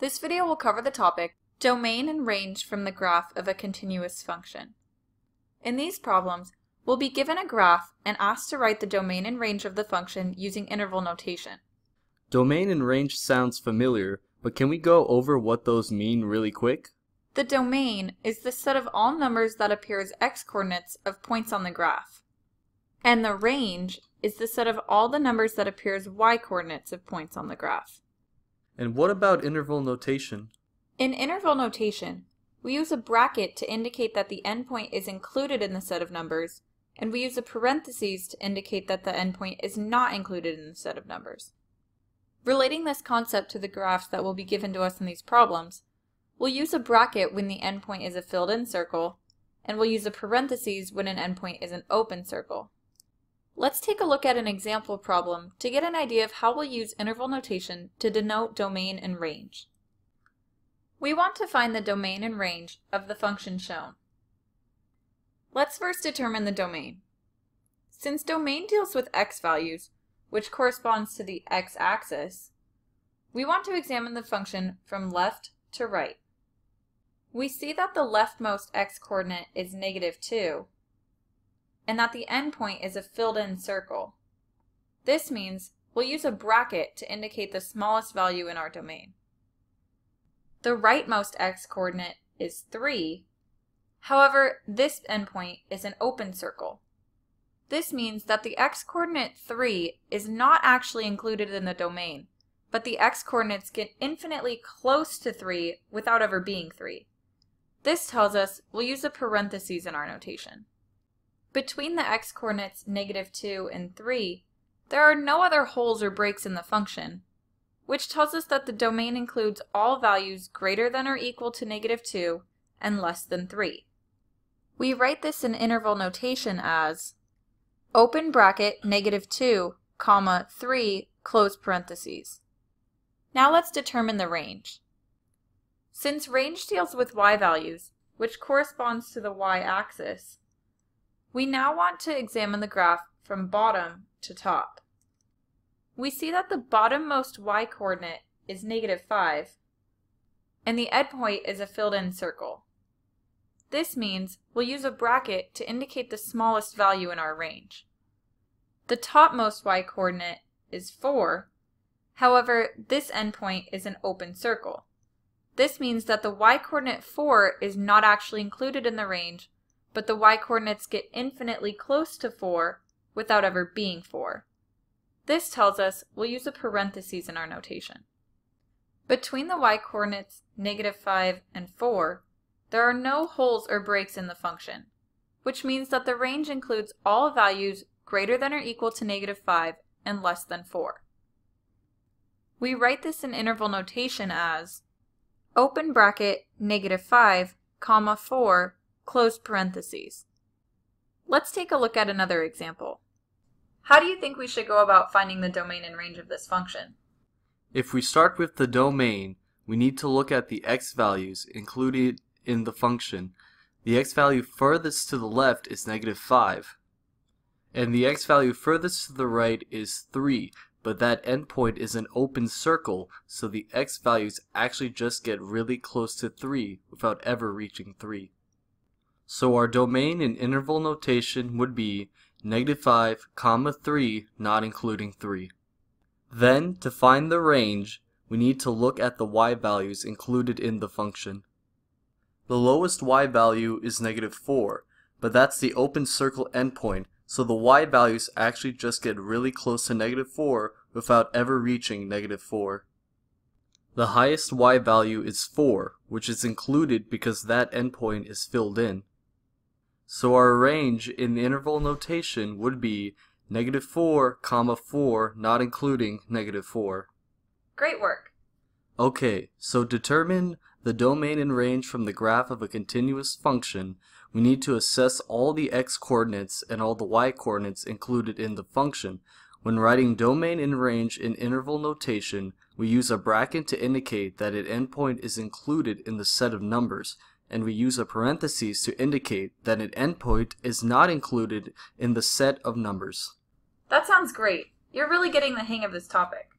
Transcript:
This video will cover the topic domain and range from the graph of a continuous function. In these problems, we'll be given a graph and asked to write the domain and range of the function using interval notation. Domain and range sounds familiar, but can we go over what those mean really quick? The domain is the set of all numbers that appear as x-coordinates of points on the graph. And the range is the set of all the numbers that appear as y-coordinates of points on the graph. And what about interval notation? In interval notation, we use a bracket to indicate that the endpoint is included in the set of numbers, and we use a parentheses to indicate that the endpoint is not included in the set of numbers. Relating this concept to the graphs that will be given to us in these problems, we'll use a bracket when the endpoint is a filled-in circle, and we'll use a parentheses when an endpoint is an open circle. Let's take a look at an example problem to get an idea of how we'll use interval notation to denote domain and range. We want to find the domain and range of the function shown. Let's first determine the domain. Since domain deals with x values, which corresponds to the x-axis, we want to examine the function from left to right. We see that the leftmost x-coordinate is negative 2, and that the endpoint is a filled-in circle. This means we'll use a bracket to indicate the smallest value in our domain. The rightmost x-coordinate is 3. However, this endpoint is an open circle. This means that the x-coordinate 3 is not actually included in the domain, but the x-coordinates get infinitely close to 3 without ever being 3. This tells us we'll use a parentheses in our notation. Between the x-coordinates negative 2 and 3, there are no other holes or breaks in the function, which tells us that the domain includes all values greater than or equal to negative 2 and less than 3. We write this in interval notation as open bracket negative 2, comma 3, close parentheses. Now let's determine the range. Since range deals with y values, which corresponds to the y-axis, we now want to examine the graph from bottom to top. We see that the bottommost y-coordinate is negative 5, and the endpoint is a filled-in circle. This means we'll use a bracket to indicate the smallest value in our range. The topmost y-coordinate is 4, however, this endpoint is an open circle. This means that the y-coordinate 4 is not actually included in the range but the y-coordinates get infinitely close to 4 without ever being 4. This tells us we'll use a parentheses in our notation. Between the y-coordinates negative 5 and 4, there are no holes or breaks in the function, which means that the range includes all values greater than or equal to negative 5 and less than 4. We write this in interval notation as open bracket negative 5 comma 4 close parentheses. Let's take a look at another example. How do you think we should go about finding the domain and range of this function? If we start with the domain, we need to look at the x values included in the function. The x value furthest to the left is negative 5, and the x value furthest to the right is 3, but that endpoint is an open circle, so the x values actually just get really close to 3 without ever reaching 3. So our domain in interval notation would be negative 5 comma 3 not including 3. Then to find the range we need to look at the y values included in the function. The lowest y value is negative 4 but that's the open circle endpoint so the y values actually just get really close to negative 4 without ever reaching negative 4. The highest y value is 4, which is included because that endpoint is filled in. So our range in the interval notation would be negative 4, comma 4, not including negative 4. Great work! Okay, so determine the domain and range from the graph of a continuous function, we need to assess all the x-coordinates and all the y-coordinates included in the function. When writing domain and range in interval notation, we use a bracket to indicate that an endpoint is included in the set of numbers, and we use a parenthesis to indicate that an endpoint is not included in the set of numbers. That sounds great. You're really getting the hang of this topic.